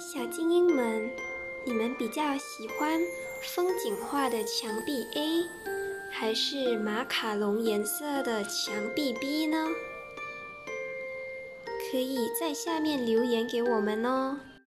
小精英们你们比较喜欢风景画的墙壁 a 还是马卡龙颜色的墙壁 b 呢？可以在下面留言给我们哦。